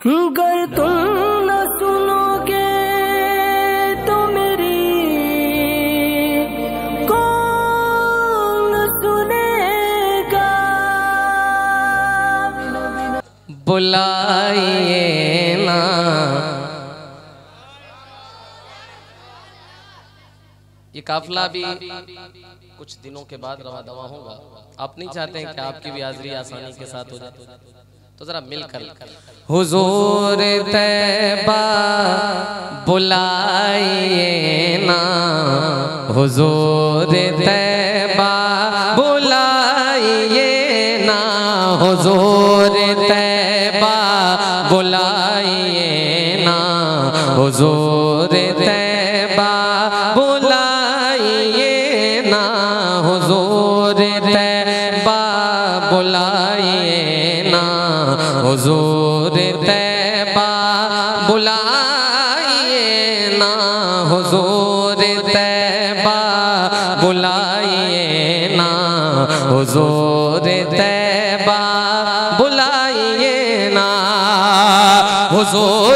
गर तुम न सुनोगे तो मेरी कौन सुनेगा? बुलाइए ना। ये काफिला भी कुछ दिनों के बाद रवा दवा होगा। आप नहीं चाहते हैं कि आपकी भी हाजिरी आसानी के साथ हो जाए। तो जरा मिलकर हुजूर तैबा बुलाइए ना। हुजूर तैबा बुलाइए ना। हुजूर तैबा बुलाइए ना। हुजूर तैबा बुलाइए ना। हुजूर तैबा ना हुजूर तैबा बुलाइए ना हुजूर तैबा बुलाइए ना हुजूर तैबा बुलाइए ना हुजूर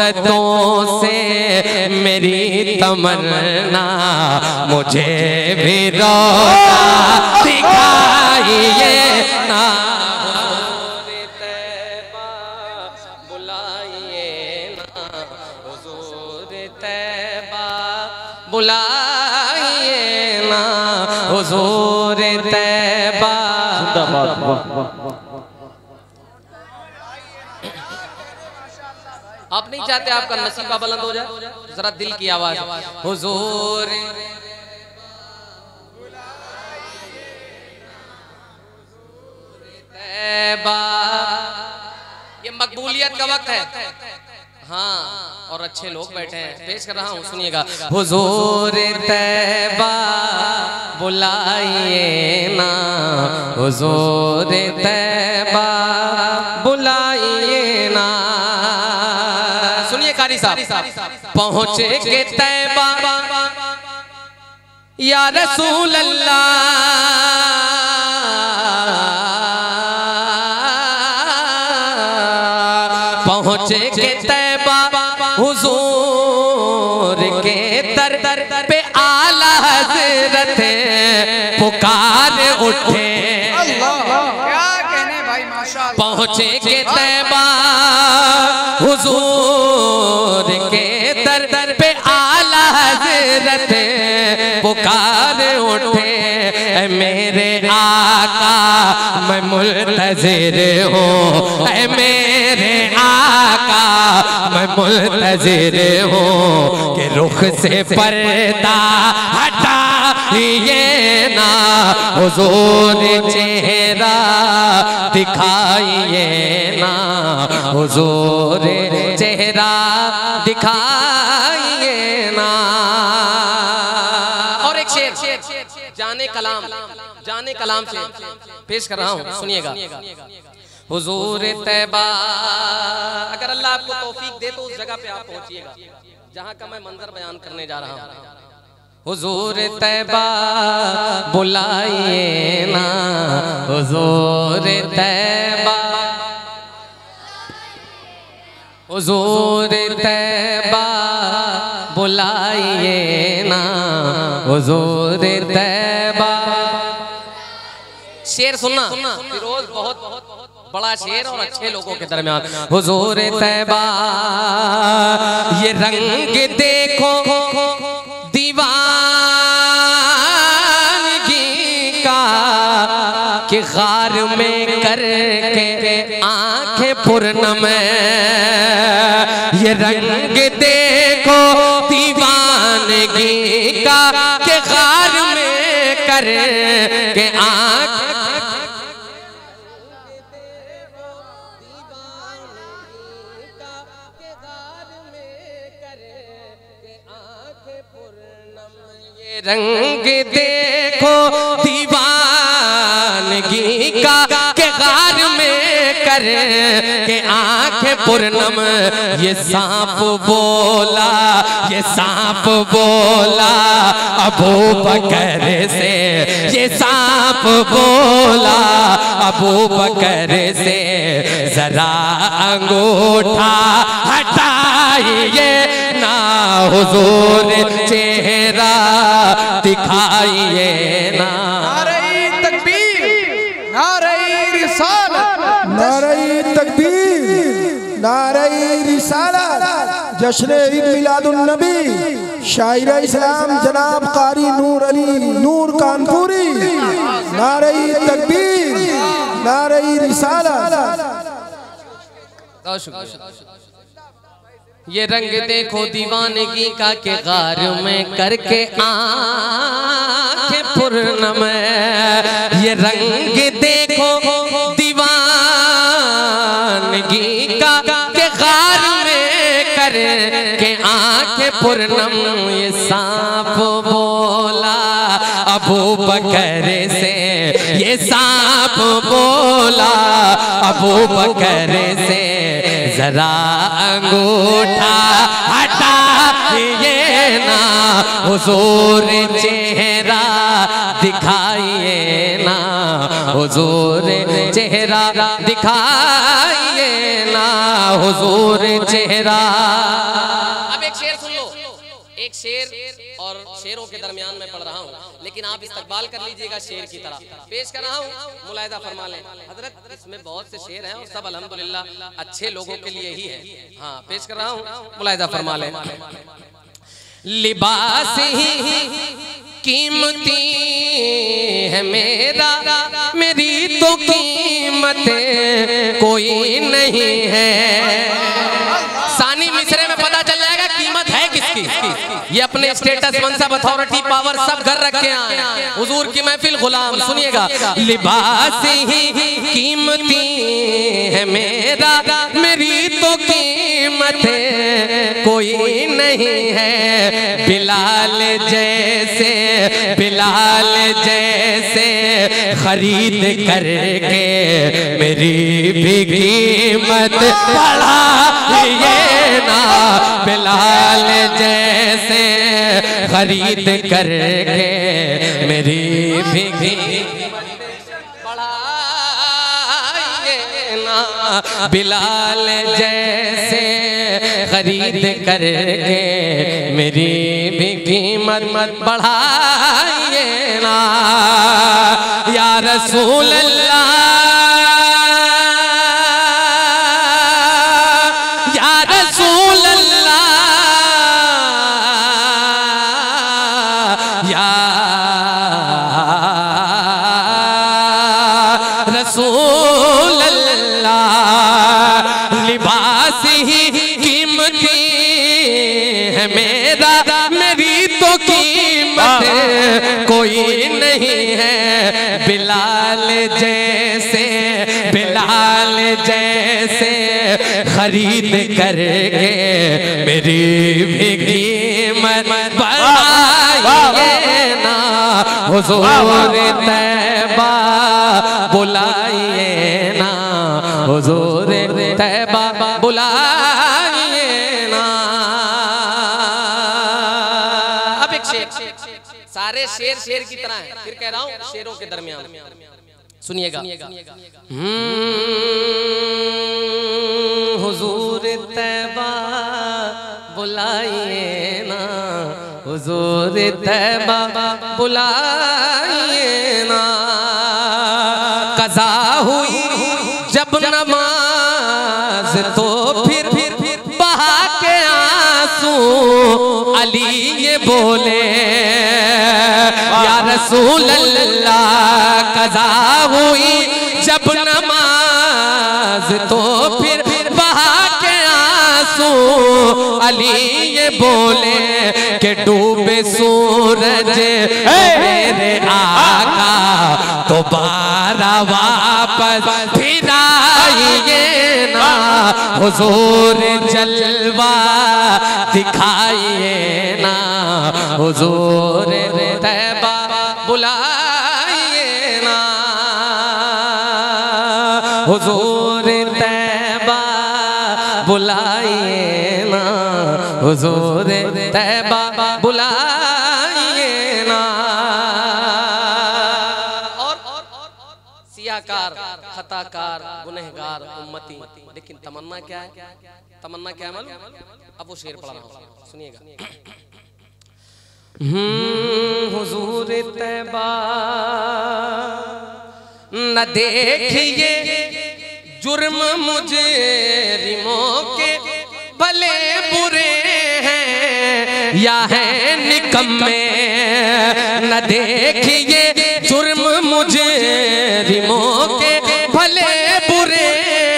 मुद्दतों से मेरी तमन्ना मुझे भी रोता दिखाइए ना। बुलाइए ना हुजूर तैबा बुलाइए ना। हुजूर तैबा चाहते आपका नसीबा बुलंद हो जाए। जरा दिल की आवाज़। हुजूर। ये मकबूलियत का वक्त है। हाँ और अच्छे लोग बैठे हैं। पेश कर रहा हूँ, सुनिएगा। हुजूर तैबा, बुलाइए ना। हुजूर तैबा। साहब पहुँचे के तैबा या रसूल अल्लाह पहुँचे के तैबा हुजूर के दर दर पे आला हज़रत पुकार उठे। पहुँचे के तैबा हज़रत पुकार उठे मेरे आका, मैं मुल्तजिर हूँ। मेरे आका, मैं मुल्तजिर हूँ। कि रुख से पर्दा हटा ये ना, हुजूर चेहरा दिखाइए ना, हुजूर चेहरा दिखाइए एक शेर। जाने कलाम जाने कलाम से पेश कर रहा हूँ, सुनिएगा। हुजूर तैबा, अगर अल्लाह आपको तौफीक दे तो उस जगह पे आप पहुंचिएगा, जहाँ का मैं मंजर बयान करने जा रहा हूँ। हुजूर तैबा बुलाइए ना हुजूर तैबा। हुजूर तैबा बुलाइए हुजूर तैबा शेर सुनना। फिरोज बहुत बहुत बड़ा शेर और अच्छे लोगों के दरमियान। हुजूर तैबा ये रंग देखो दीवानगी का कि गार में करके आँखें पूर्णम ये रंग देखो ज़िंदगी का के खार में कर के आँख रंग देखो दीवानगी का कर के आँखें पूर्णम। ये सांप बोला, ये सांप बोला, अबू बकर से। ये सांप बोला, अबू बकर से। जरा अंगूठा हटाइए ना, हुजूर चेहरा दिखाइए ना नारे तकबीर नारे रिसालत नारई तकबीर नारई जश्न ईद मिलादुन नबी शायर इस्लाम जनाब कारी नूर अली नूर कानपुरी नारई तकबीर नारई रिसाला। ये रंग देखो दीवानगी का के गार में करके आँखें पूर्णम ये रंग देखो पूर्णम ये सांप बोला, अबू बकर से ये सांप बोला, अबू बकर से जरा अंगूठा हटा ये ना, हुजूर चेहरा दिखाइए ना, हुजूर चेहरा दिखाइए ना, हुजूर चेहरा लेकिन आप इस्तकबाल कर लीजिएगा शेर की तरह। पेश कर रहा हूँ, मुलायदा फरमा लें। हज़रत, इसमें बहुत से शेर हैं और सब अल्हम्दुलिल्लाह अच्छे लोगों के लिए ही है। हाँ पेश कर रहा हूँ, मुलायदा फरमा लें। लिबास ही कीमती है मेरा, मेरी तो कीमत कोई नहीं है। ये अपने स्टेटस मनसब अथॉरिटी पावर सब घर रखे हुजूर की महफिल गुलाम सुनिएगा। लिबास ही कीमती है मेरा। मेरी तो कीमत कोई नहीं है। बिलाल जैसे बिलाल जैसे खरीद करके मेरी भी कीमत बढ़ाइए ना। बिलाल जैसे खरीद करके मेरी भी ना। बिलाल जैसे खरीद करके मेरी भी कीमत मत बढ़ाइए ना। या रसूल अल्लाह जैसे खरीद करके मेरी भी कीमत बढ़ाइए ना। हुजूर तैबा बुलाइए ना। हुजूर तैबा बुलाइए ना। अब एक शेर सारे शेर शेर की तरह हैं। फिर कह रहा हूँ शेरों के दरमियान। सुनिएगा। हम्म, हुजूर तैबा बुलाइए ना। हुजूर तैबा बुलाइए रसूल अल्लाह कजा हुई। जब नमाज़ तो फिर बहा के आँसू। अली ये बोले के डूबे सूरज मेरे आका। दोबारा वापस फिर आइए ना। हुजूर जलवा दिखाइए ना। हुजूर हुजूर तैबा बुलाइए ना हुजूर तैबा बुलाइए ना और सियाकार, खताकार, गुनहगार उम्मती, लेकिन तमन्ना क्या है? तमन्ना क्या है अब वो शेर पढ़ रहा हूँ, सुनिएगा। हम्म, हुजूर तैबा न देखिए जुर्म मुझे रिमों के भले बुरे हैं या है निकम्मे न देखिए जुर्म मुझे रिमों के भले बुरे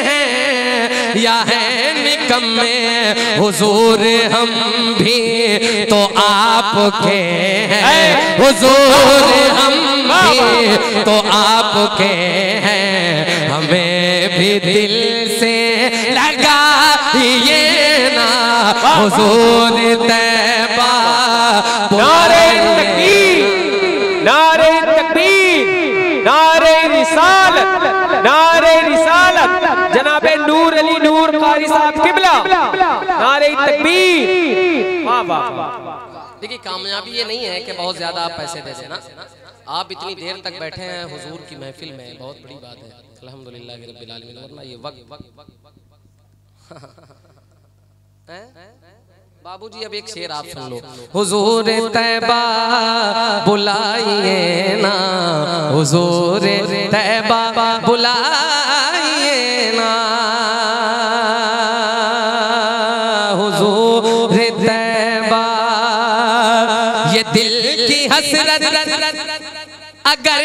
हैं या है निकम्मे हुजूर हम भी तो आपके हैं। हुजूर हम भी तो आपके हैं। भी दिल से लगाइए ना। हुजूर तैबा नारे तकबीर नारे तकबीर नारे रिसालत नारे रिसालत। जनाबे नूर अली नूर कारी साहब किबला नारे तकबीर। वाह वाह वाह देखिए कामयाबी ये नहीं है कि बहुत ज़्यादा आप पैसे दे देना आप इतनी देर तक बैठे हैं हुजूर की महफिल में बहुत बड़ी बात है। अल्हम्दुलिल्लाह रब्बिल आलमीन, वरना ये वक्त? बाबूजी, अब एक शेर आप सुन लो। हुजूर तैबा, बुलाइए ना। हुजूर तैबा, बुलाइए ना। हुजूर तैबा, ये दिल की हसरत अगर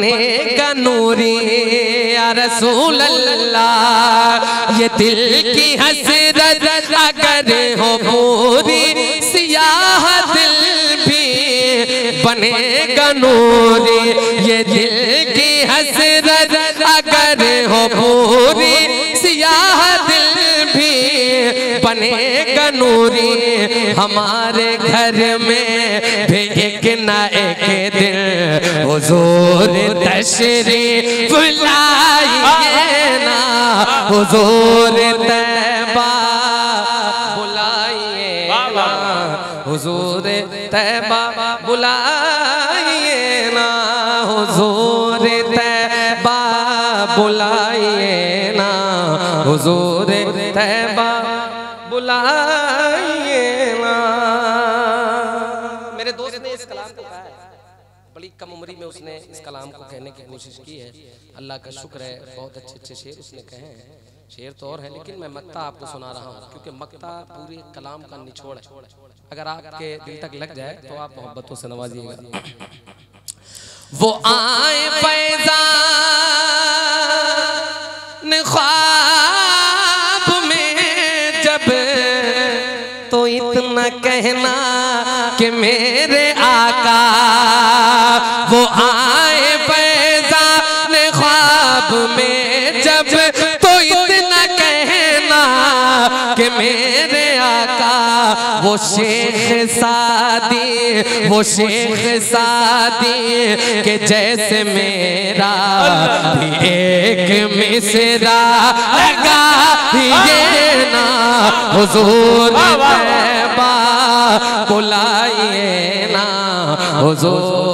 बनेगा नूरी। रसूल अल्लाह ये दिल की हसरत अगर हो पूरी सियाह दिल भी बनेगा नूरी। ये दिल की हसरत अगर हो पूरी बनेगा नूरी हमारे घर में भी एक न एक दिन हुजूर तशरीफ़ लाइए ना हुजूर तैबा बुलाइए ना हुजूर तैबा बुलाइए ना हुजूर तैबा बुलाइए ना हुजूर तैबा मेरे दोस्त ने इस कलाम को कहा है। बड़ी कम उम्री में उसने इस कलाम को कहने की कोशिश की है। अल्लाह का शुक्र है, बहुत अच्छे अच्छे शेर उसने कहे हैं। शेर तो और है, लेकिन मैं मक्ता आपको सुना रहा हूँ, क्योंकि मक्ता पूरे कलाम का निचोड़ है। अगर आपके दिल तक लग जाए तो आप मोहब्बतों से नवाजिएगा। वो आए फैजान ख्वाब में जब तो इतना कहना कि मेरे आका वो आए फैजान ख्वाब में जब तो इतना कहना कि मेरे आका वो शेख सादी वो शेख सादी के जैसे मेरा एक मिसरा लगा ये ना हुजूर बुलाइए ना। हुजूर